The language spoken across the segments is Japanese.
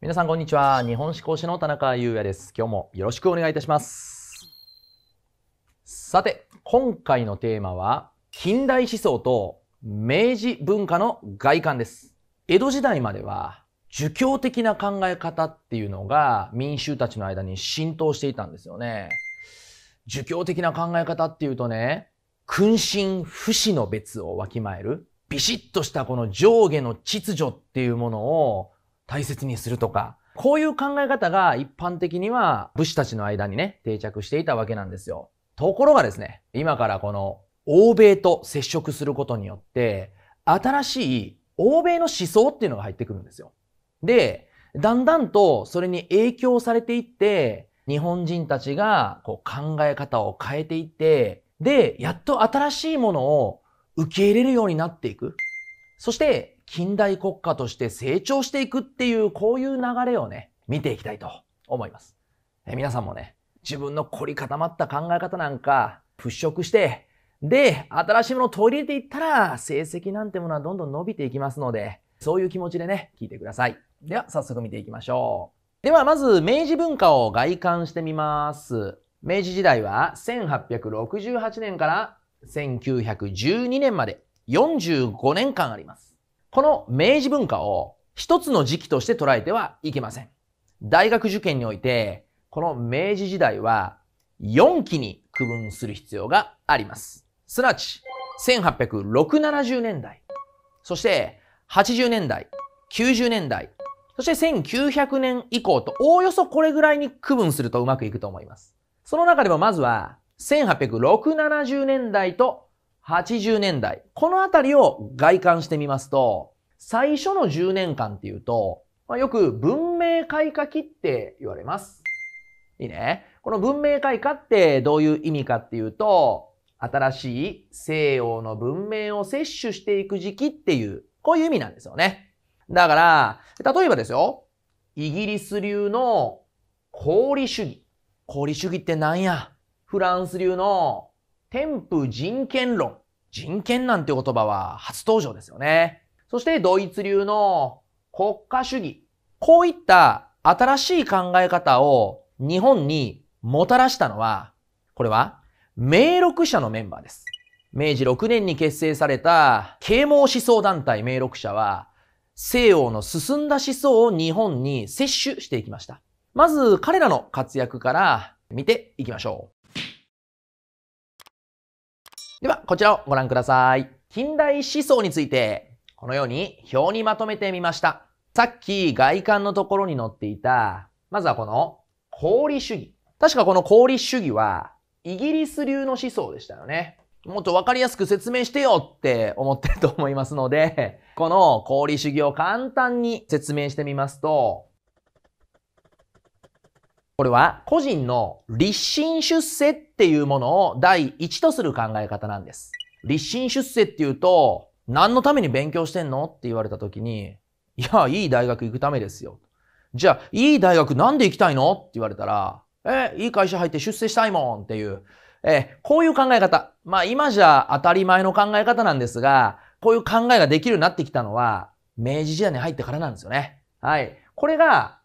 皆さんこんにちは。日本史講師の田中優也です。今日もよろしくお願いいたします。さて、今回のテーマは、近代思想と明治文化の外観です。江戸時代までは、儒教的な考え方っていうのが民衆たちの間に浸透していたんですよね。儒教的な考え方っていうとね、君臣不死の別をわきまえる、ビシッとしたこの上下の秩序っていうものを大切にするとか、こういう考え方が一般的には武士たちの間にね、定着していたわけなんですよ。ところがですね、今からこの欧米と接触することによって、新しい欧米の思想っていうのが入ってくるんですよ。で、だんだんとそれに影響されていって、日本人たちがこう考え方を変えていって、で、やっと新しいものを受け入れるようになっていく。そして、近代国家として成長していくっていう、こういう流れをね、見ていきたいと思います。え皆さんもね、自分の凝り固まった考え方なんか払拭して、で、新しいものを取り入れていったら、成績なんてものはどんどん伸びていきますので、そういう気持ちでね、聞いてください。では、早速見ていきましょう。では、まず、明治文化を外観してみます。明治時代は1868年から1912年まで45年間あります。この明治文化を一つの時期として捉えてはいけません。大学受験において、この明治時代は4期に区分する必要があります。すなわち、18670年代、そして80年代、90年代、そして1900年以降と、おおよそこれぐらいに区分するとうまくいくと思います。その中でもまずは、18670年代と80年代。このあたりを外観してみますと、最初の10年間っていうと、まあ、よく文明開化期って言われます。いいね。この文明開化ってどういう意味かっていうと、新しい西洋の文明を摂取していく時期っていう、こういう意味なんですよね。だから、例えばですよ、イギリス流の功利主義。功利主義って何や？フランス流の天賦人権論。人権なんて言葉は初登場ですよね。そしてドイツ流の国家主義。こういった新しい考え方を日本にもたらしたのは、これは明録社のメンバーです。明治6年に結成された啓蒙思想団体明録社は、西洋の進んだ思想を日本に摂取していきました。まず彼らの活躍から見ていきましょう。では、こちらをご覧ください。近代思想について、このように表にまとめてみました。さっき外観のところに載っていた、まずはこの功利主義。確かこの功利主義は、イギリス流の思想でしたよね。もっとわかりやすく説明してよって思ってると思いますので、この功利主義を簡単に説明してみますと、これは個人の立身出世っっていうものを第一とする考え方なんです。立身出世っていうと、何のために勉強してんのって言われた時に、いや、いい大学行くためですよ。じゃあ、いい大学なんで行きたいのって言われたら、え、いい会社入って出世したいもんっていう、え、こういう考え方。まあ今じゃ当たり前の考え方なんですが、こういう考えができるようになってきたのは、明治時代に入ってからなんですよね。はい。これが、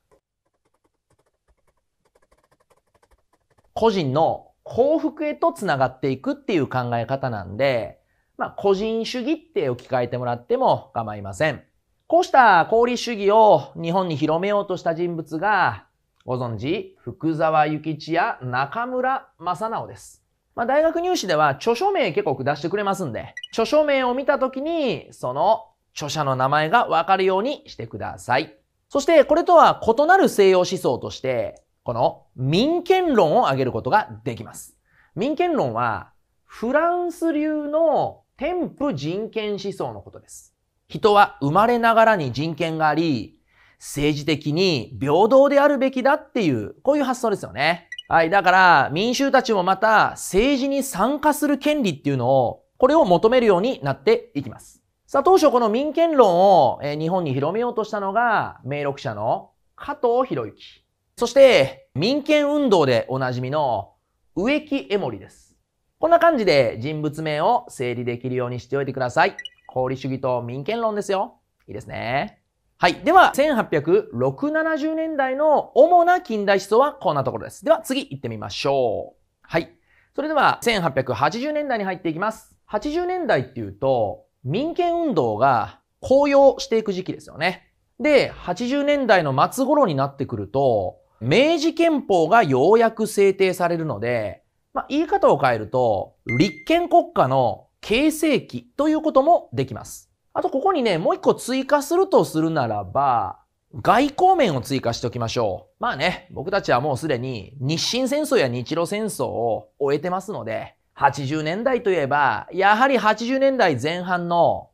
個人の幸福へとつながっていくっていう考え方なんで、まあ個人主義って置き換えてもらっても構いません。こうした功利主義を日本に広めようとした人物が、ご存知、福沢諭吉や中村正直です。まあ、大学入試では著書名結構出してくれますんで、著書名を見たときに、その著者の名前がわかるようにしてください。そして、これとは異なる西洋思想として、この民権論を挙げることができます。民権論は、フランス流の天賦人権思想のことです。人は生まれながらに人権があり、政治的に平等であるべきだっていう、こういう発想ですよね。はい。だから、民衆たちもまた政治に参加する権利っていうのを、これを求めるようになっていきます。さあ、当初この民権論を、日本に広めようとしたのが、明録社の加藤博之。そして、民権運動でおなじみの植木江森です。こんな感じで人物名を整理できるようにしておいてください。功利主義と民権論ですよ。いいですね。はい。では、18670年代の主な近代思想はこんなところです。では、次行ってみましょう。はい。それでは、1880年代に入っていきます。80年代っていうと、民権運動が高揚していく時期ですよね。で、80年代の末頃になってくると、明治憲法がようやく制定されるので、まあ、言い方を変えると、立憲国家の形成期ということもできます。あと、ここにね、もう一個追加するとするならば、外交面を追加しておきましょう。まあね、僕たちはもうすでに日清戦争や日露戦争を終えてますので、80年代といえば、やはり80年代前半の、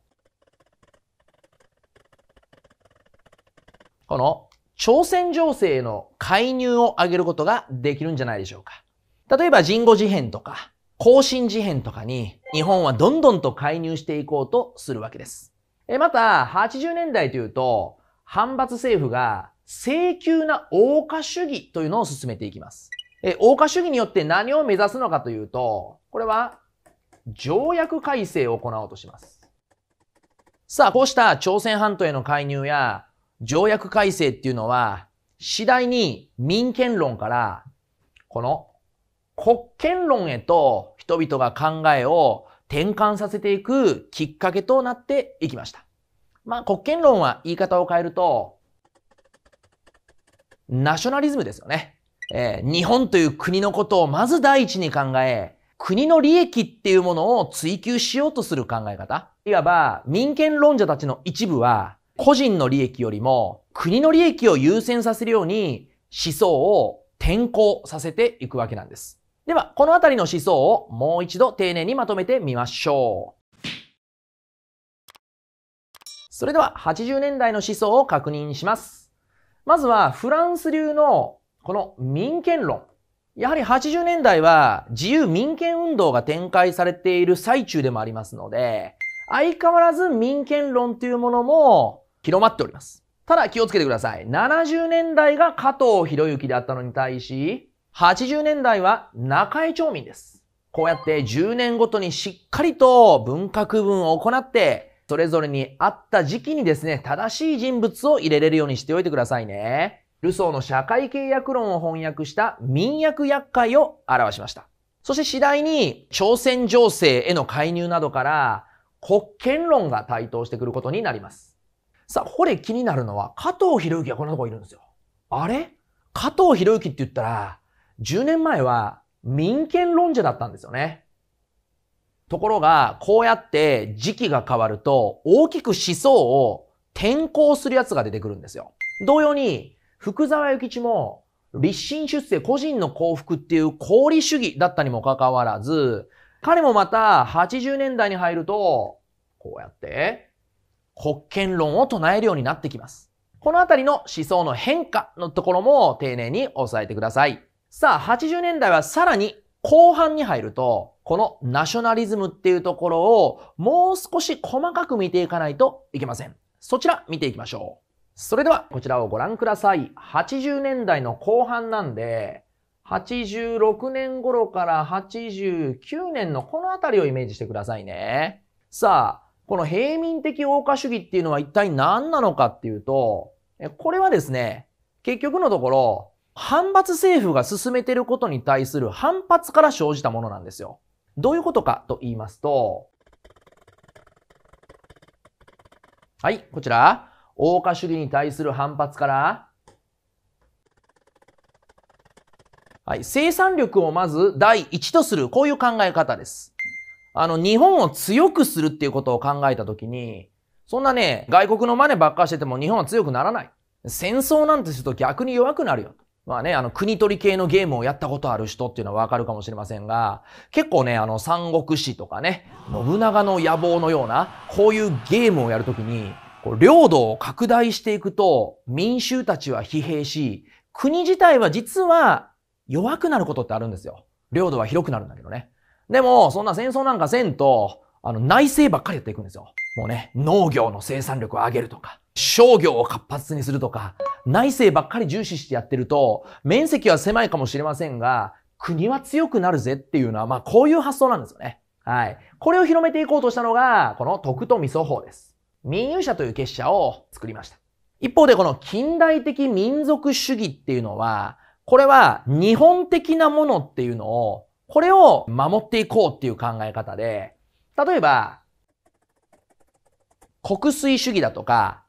この朝鮮情勢への介入を挙げることができるんじゃないでしょうか。例えば人語事変とか、更新事変とかに日本はどんどんと介入していこうとするわけです。えまた、80年代というと、反発政府が請求な欧化主義というのを進めていきます。欧化主義によって何を目指すのかというと、これは条約改正を行おうとします。さあ、こうした朝鮮半島への介入や条約改正っていうのは、次第に民権論から、この国権論へと人々が考えを転換させていくきっかけとなっていきました。まあ、国権論は言い方を変えると、ナショナリズムですよね。えー、日本という国のことをまず第一に考え、国の利益っていうものを追求しようとする考え方。いわば民権論者たちの一部は個人の利益よりも国の利益を優先させるように思想を転向させていくわけなんです。では、このあたりの思想をもう一度丁寧にまとめてみましょう。それでは80年代の思想を確認します。まずはフランス流のこの民権論。やはり80年代は自由民権運動が展開されている最中でもありますので、相変わらず民権論というものも広まっております。ただ気をつけてください。70年代が加藤博之であったのに対し、80年代は中江町民です。こうやって10年ごとにしっかりと文化区分を行って、それぞれに合った時期にですね、正しい人物を入れれるようにしておいてくださいね。ルソーの社会契約論を翻訳した民約約会を表しました。そして次第に朝鮮情勢への介入などから国権論が台頭してくることになります。さあ、ここで気になるのは加藤博之がこんなとこいるんですよ。あれ？加藤博之って言ったら、10年前は民権論者だったんですよね。ところが、こうやって時期が変わると、大きく思想を転向するやつが出てくるんですよ。同様に、福沢諭吉も、立身出世個人の幸福っていう功利主義だったにもかかわらず、彼もまた80年代に入ると、こうやって、国権論を唱えるようになってきます。このあたりの思想の変化のところも丁寧に押さえてください。さあ、80年代はさらに後半に入ると、このナショナリズムっていうところをもう少し細かく見ていかないといけません。そちら見ていきましょう。それではこちらをご覧ください。80年代の後半なんで、86年頃から89年のこのあたりをイメージしてくださいね。さあ、この平民的欧化主義っていうのは一体何なのかっていうと、これはですね、結局のところ、反発政府が進めてることに対する反発から生じたものなんですよ。どういうことかと言いますと、はい、こちら。欧化主義に対する反発から、はい、生産力をまず第一とする、こういう考え方です。あの、日本を強くするっていうことを考えたときに、そんなね、外国の真似ばっかしてても日本は強くならない。戦争なんてすると逆に弱くなるよ。まあね、あの、国取り系のゲームをやったことある人っていうのはわかるかもしれませんが、結構ね、あの、三国志とかね、信長の野望のような、こういうゲームをやるときに、こう領土を拡大していくと民衆たちは疲弊し、国自体は実は弱くなることってあるんですよ。領土は広くなるんだけどね。でも、そんな戦争なんかせんと、あの、内政ばっかりやっていくんですよ。もうね、農業の生産力を上げるとか、商業を活発にするとか、内政ばっかり重視してやってると、面積は狭いかもしれませんが、国は強くなるぜっていうのは、まあこういう発想なんですよね。はい。これを広めていこうとしたのが、この徳と味噌法です。民有者という結社を作りました。一方でこの近代的民族主義っていうのは、これは日本的なものっていうのを、これを守っていこうっていう考え方で、例えば、国粋主義だとか、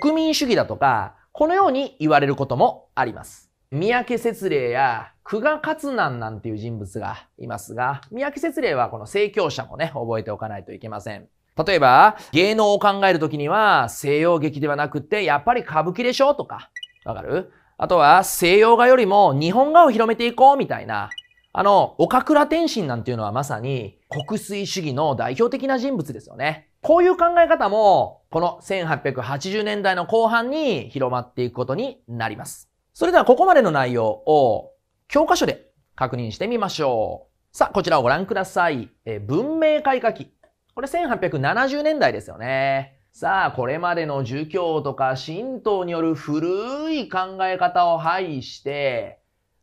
国民主義だとか、このように言われることもあります。三宅節霊や久我勝南なんていう人物がいますが、三宅節霊はこの聖教者もね、覚えておかないといけません。例えば、芸能を考えるときには、西洋劇ではなくって、やっぱり歌舞伎でしょとか、わかる？あとは、西洋画よりも日本画を広めていこうみたいな。あの、岡倉天心なんていうのはまさに国粋主義の代表的な人物ですよね。こういう考え方も、この1880年代の後半に広まっていくことになります。それではここまでの内容を教科書で確認してみましょう。さあ、こちらをご覧ください。え文明開化期。これ1870年代ですよね。さあ、これまでの儒教とか神道による古い考え方を排して、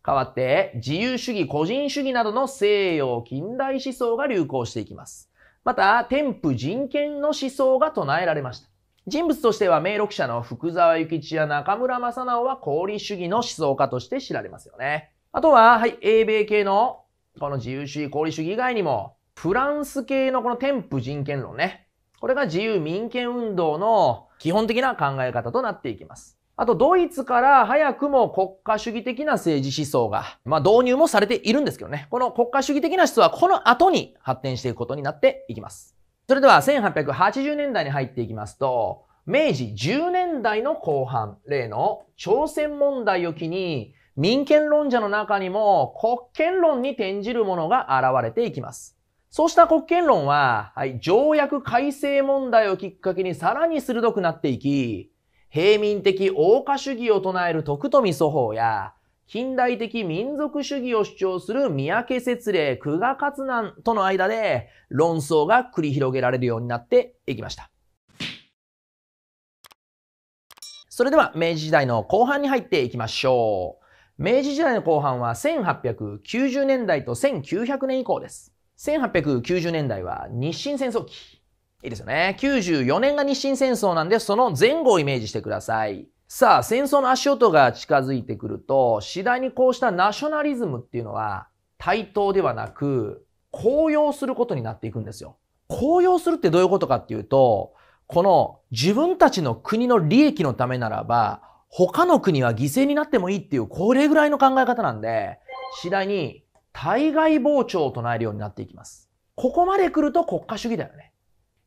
代わって自由主義、個人主義などの西洋近代思想が流行していきます。また、天賦人権の思想が唱えられました。人物としては名録者の福沢諭吉や中村正直は功利主義の思想家として知られますよね。あとは、はい、英米系のこの自由主義、功利主義以外にも、フランス系のこの添付人権論ね。これが自由民権運動の基本的な考え方となっていきます。あと、ドイツから早くも国家主義的な政治思想が、まあ導入もされているんですけどね。この国家主義的な思想はこの後に発展していくことになっていきます。それでは1880年代に入っていきますと、明治10年代の後半、例の朝鮮問題を機に、民権論者の中にも国権論に転じるものが現れていきます。そうした国権論は、はい、条約改正問題をきっかけにさらに鋭くなっていき、平民的欧化主義を唱える徳富祖法や、近代的民族主義を主張する三宅節霊、久我勝南との間で論争が繰り広げられるようになっていきました。それでは明治時代の後半に入っていきましょう。明治時代の後半は1890年代と1900年以降です。1890年代は日清戦争期。いいですよね。94年が日清戦争なんで、その前後をイメージしてください。さあ、戦争の足音が近づいてくると、次第にこうしたナショナリズムっていうのは、対等ではなく、高揚することになっていくんですよ。高揚するってどういうことかっていうと、この自分たちの国の利益のためならば、他の国は犠牲になってもいいっていう、これぐらいの考え方なんで、次第に対外膨張を唱えるようになっていきます。ここまで来ると国家主義だよね。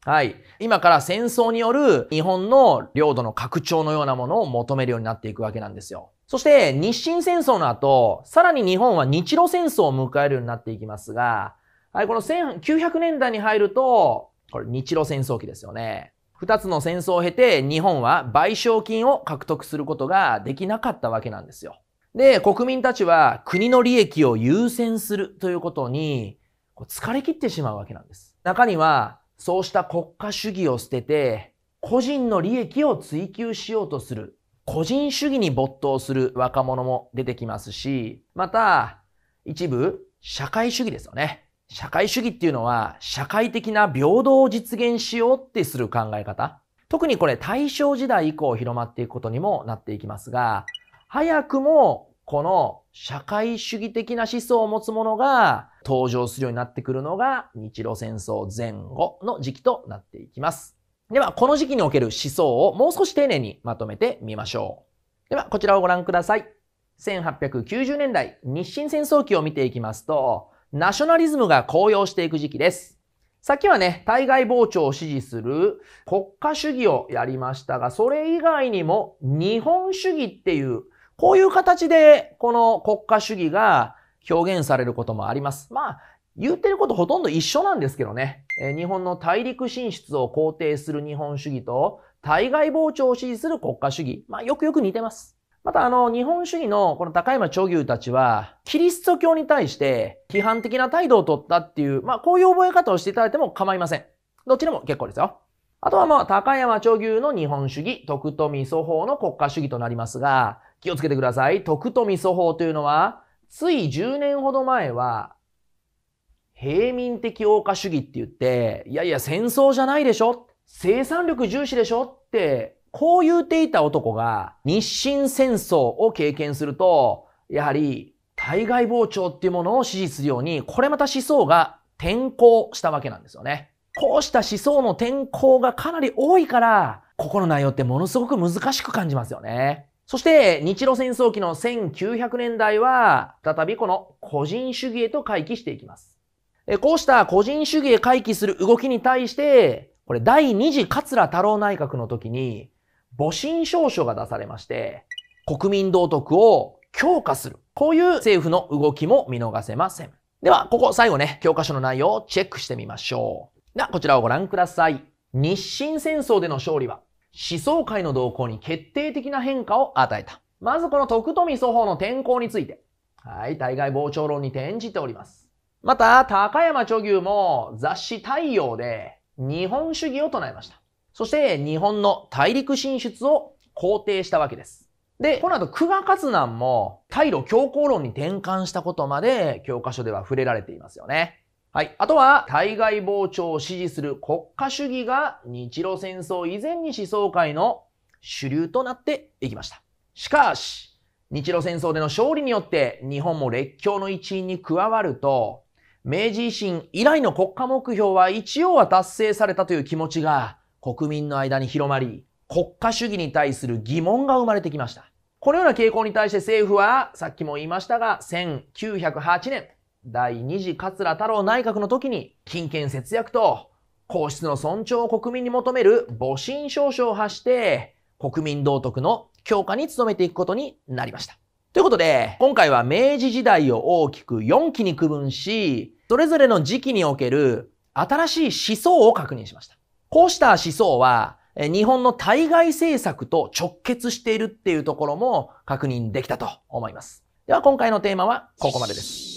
はい。今から戦争による日本の領土の拡張のようなものを求めるようになっていくわけなんですよ。そして日清戦争の後、さらに日本は日露戦争を迎えるようになっていきますが、はい、この1900年代に入ると、これ日露戦争期ですよね。二つの戦争を経て日本は賠償金を獲得することができなかったわけなんですよ。で、国民たちは国の利益を優先するということに疲れ切ってしまうわけなんです。中にはそうした国家主義を捨てて、個人の利益を追求しようとする、個人主義に没頭する若者も出てきますし、また、一部、社会主義ですよね。社会主義っていうのは、社会的な平等を実現しようってする考え方。特にこれ大正時代以降広まっていくことにもなっていきますが、早くもこの社会主義的な思想を持つ者が登場するようになってくるのが日露戦争前後の時期となっていきます。では、この時期における思想をもう少し丁寧にまとめてみましょう。では、こちらをご覧ください。1890年代、日清戦争期を見ていきますと、ナショナリズムが高揚していく時期です。さっきはね、対外膨張を支持する国家主義をやりましたが、それ以外にも日本主義っていうこういう形で、この国家主義が表現されることもあります。まあ、言ってることほとんど一緒なんですけどね。え、日本の大陸進出を肯定する日本主義と、対外膨張を支持する国家主義。まあ、よくよく似てます。また、あの、日本主義のこの高山長牛たちは、キリスト教に対して批判的な態度を取ったっていう、まあ、こういう覚え方をしていただいても構いません。どっちでも結構ですよ。あとはまあ、高山長牛の日本主義、徳富祖法の国家主義となりますが、気をつけてください。徳富祖法というのは、つい10年ほど前は、平民的欧化主義って言って、いやいや戦争じゃないでしょ生産力重視でしょって、こう言っていた男が日清戦争を経験すると、やはり対外膨張っていうものを支持するように、これまた思想が転向したわけなんですよね。こうした思想の転向がかなり多いから、ここの内容ってものすごく難しく感じますよね。そして、日露戦争期の1900年代は、再びこの個人主義へと回帰していきます。こうした個人主義へ回帰する動きに対して、これ第二次桂太郎内閣の時に、母親証書が出されまして、国民道徳を強化する。こういう政府の動きも見逃せません。では、ここ最後ね、教科書の内容をチェックしてみましょう。では、こちらをご覧ください。日清戦争での勝利は、思想界の動向に決定的な変化を与えた。まずこの徳富祖法の転校について。はい、対外傍聴論に転じております。また、高山著牛も雑誌太陽で日本主義を唱えました。そして日本の大陸進出を肯定したわけです。で、この後、久我勝南も、対路強硬論に転換したことまで、教科書では触れられていますよね。はい。あとは、対外膨張を支持する国家主義が日露戦争以前に思想界の主流となっていきました。しかし、日露戦争での勝利によって日本も列強の一員に加わると、明治維新以来の国家目標は一応は達成されたという気持ちが国民の間に広まり、国家主義に対する疑問が生まれてきました。このような傾向に対して政府は、さっきも言いましたが、1908年、第二次桂太郎内閣の時に、金権節約と皇室の尊重を国民に求める母親証書を発して、国民道徳の強化に努めていくことになりました。ということで、今回は明治時代を大きく4期に区分し、それぞれの時期における新しい思想を確認しました。こうした思想は、日本の対外政策と直結しているっていうところも確認できたと思います。では今回のテーマはここまでです。